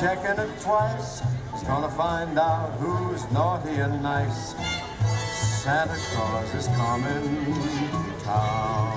checking it twice. He's gonna find out who's naughty and nice. Santa Claus is coming to town.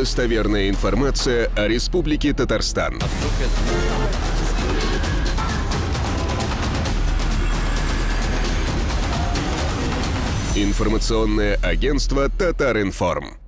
Достоверная информация о Республике Татарстан. Информационное агентство «Татаринформ».